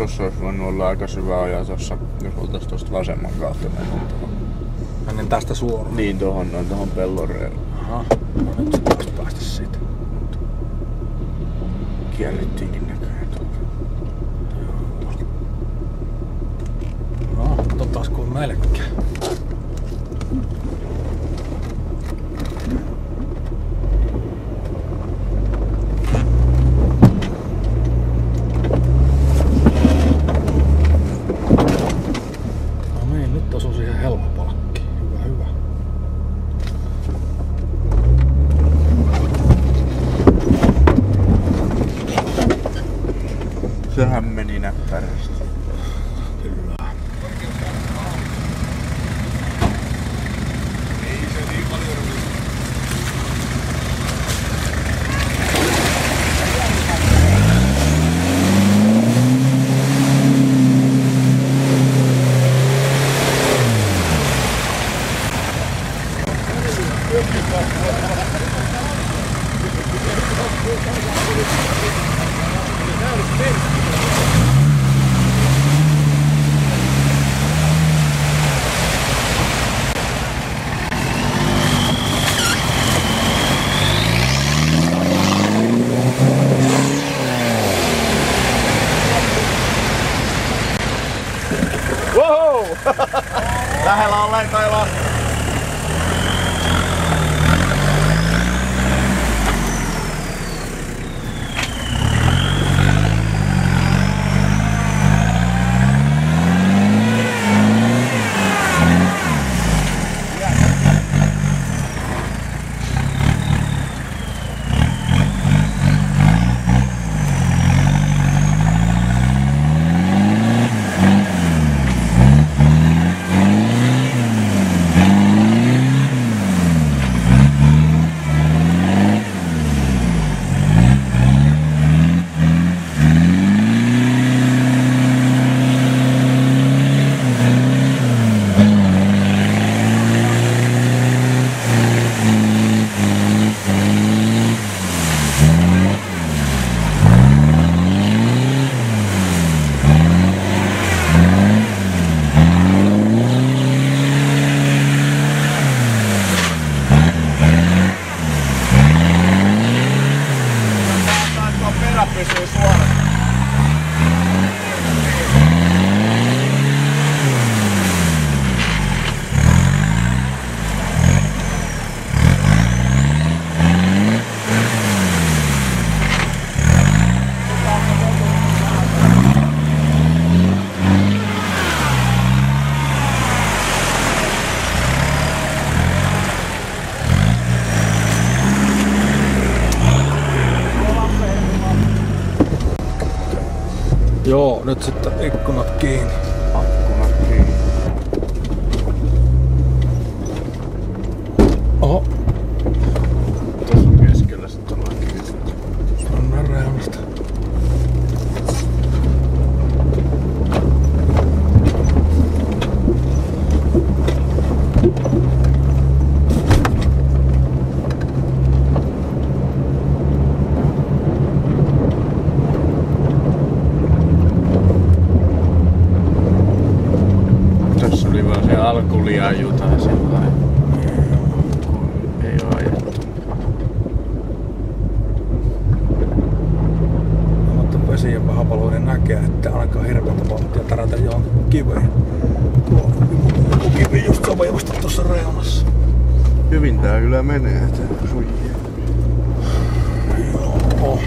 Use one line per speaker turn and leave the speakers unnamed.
Tossa olisi voinut olla aika syvä aja tossa, jos oltais tosta vasemman kautta mennyt tuohon.
Menen tästä suoraan.
Niin tuohon, noin tuohon pelloreen.
Aha. No nyt se taas päästä siitä.
Kierrettiinkin näköjään tuolta.
No, katsotaan kun on melkein.
Lähellä on lentoilla.
Joo, nyt sitten ikkunat kiinni.
Akkunat kiinni.
Oho,
Tuossa on keskellä sitten ollaan kiinni.
rannan reunasta.
Tässä oli vaan se sellainen. Kun ei oo ajettu.
Mutta vesien pahapaloinen näkee, että alkaa hirveätä vauhtia tarata johonkin kiveen. Tuo joku kivi just sopivasti tuossa reunassa.
Hyvin tää kyllä menee, että sujii.
Joo.